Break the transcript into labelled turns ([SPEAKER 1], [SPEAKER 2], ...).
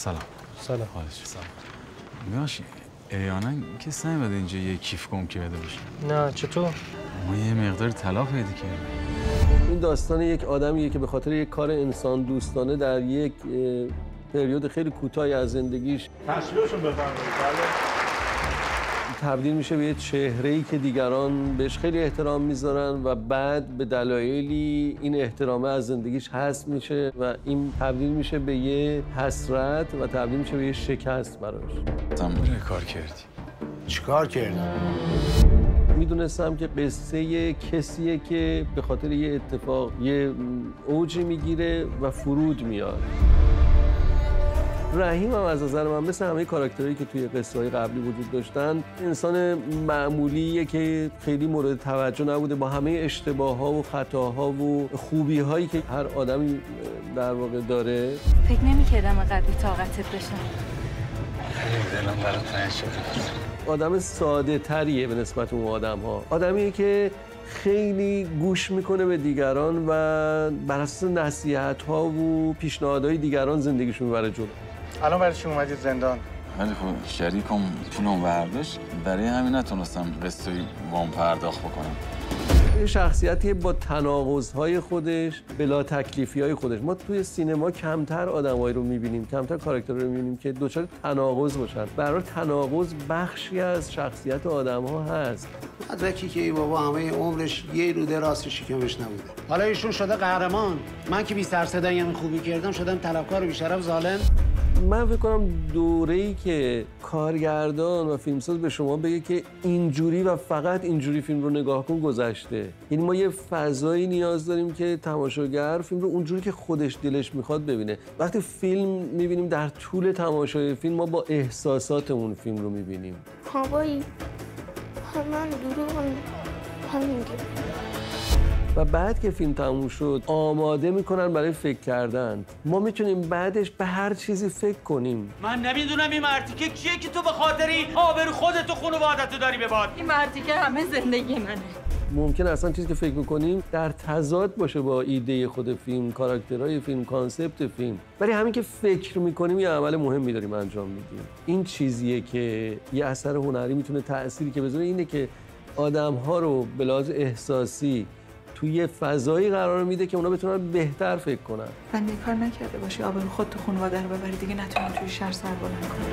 [SPEAKER 1] سلام.
[SPEAKER 2] سلام.
[SPEAKER 1] حالش سلام. میاش احیانا کسی نیومده اینجا یه کیف گم کرده باشه؟
[SPEAKER 2] نه چطور؟
[SPEAKER 1] ما یه مقدار طلا پیدا کردیم.
[SPEAKER 3] این داستان یک آدمیه که به خاطر یک کار انسان دوستانه در یک پریود خیلی کوتاهی از زندگیش
[SPEAKER 4] تصویرشون بفرمایید.
[SPEAKER 3] تبدیل میشه به یه چهره‌ای که دیگران بهش خیلی احترام می‌ذارن و بعد به دلایلی این احترامه از زندگیش حذف میشه و این تبدیل میشه به یه حسرت و تبدیل میشه به یه شکست براش.
[SPEAKER 1] تمام کار کردی؟
[SPEAKER 4] چیکار کردم؟
[SPEAKER 3] می‌دونستم که قصه کسیه که به خاطر یه اتفاق یه اوجی می‌گیره و فرود میاد. رحیم هم از نظر من مثل همه کاراکترهایی که توی قصه های قبلی وجود داشتن انسان معمولیه که خیلی مورد توجه نبوده با همه اشتباه ها و خطاها و خوبی هایی که هر آدمی در واقع داره.
[SPEAKER 5] فکر نمی‌کردم انقدر طاقتت بشم
[SPEAKER 1] خیلی دلم برات تنگ شده.
[SPEAKER 3] آدم ساده تریه به نسبت اون آدم ها آدمیه که خیلی گوش می‌کنه به دیگران و بر اساس نصیحت ها و پیشنهادهای دیگران زندگیشو می‌بره جلو.
[SPEAKER 4] الان برای چی اومدید زندان؟
[SPEAKER 1] ولی خب شریکم پولم برداشت. برای همین نتونستم قصه وام پرداخت بکنم.
[SPEAKER 3] یه شخصیتی با تناقض‌های خودش بلا تکلیفی های خودش. ما توی سینما کمتر آدمایی رو می‌بینیم کمتر کاراکتر رو می‌بینیم که دچار تناقض باشن. برای تناقض بخشی از شخصیت آدم ها هست.
[SPEAKER 6] مدرکی که ای بابا همه عمرش یه روده راست شکمش نبوده. حالا ایشون شده قهرمان. من که بی سر صدایی همین خوبی کردم شدم طلبکار بیشرف ظالم.
[SPEAKER 3] من فکر کنم دوره که کارگردان و فیلمساز به شما بگه که اینجوری و فقط اینجوری فیلم رو نگاه کن گذشته. یعنی ما یه فضایی نیاز داریم که تماشاگر فیلم رو اونجوری که خودش دلش می‌خواد ببینه. وقتی فیلم می‌بینیم در طول تماشای فیلم ما با احساساتمون فیلم رو می‌بینیم.
[SPEAKER 7] بابایی من دروغ همین
[SPEAKER 3] و بعد که فیلم تموم شد آماده می‌کنن برای فکر کردن. ما می‌تونیم بعدش به هر چیزی فکر کنیم.
[SPEAKER 8] من نمی‌دونم این مرتیکه کیه که تو به خاطری آبرو خودت و خانوادتو داری به باد.
[SPEAKER 5] این مرتیکه همه زندگی منه.
[SPEAKER 3] ممکن اصلا چیزی که فکر می‌کنیم در تضاد باشه با ایده خود فیلم کاراکترهای فیلم کانسپت فیلم. ولی همین که فکر می‌کنیم یه عمل مهمی داریم انجام میدیم. این چیزیه که یه اثر هنری می‌تونه تأثیری که بذاره اینه که آدم ها رو به لحاظ احساسی توی فضایی قرار میده که اونا بتونن بهتر فکر کنن.
[SPEAKER 9] بنده کار نکرده باشی آب خود تو خونواده رو ببری. دیگه نتونی توی شهر سر بلند کنی.